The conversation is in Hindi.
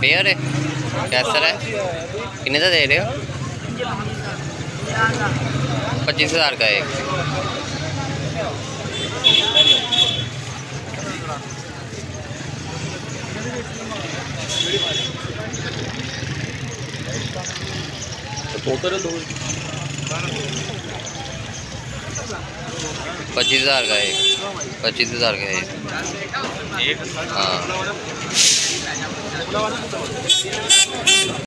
पेयर है कैसर है? कितने का दे रहे हो? पच्चीस हज़ार का एक। पच्चीस हज़ार का एक। पच्चीस हज़ार का एक। हाँ।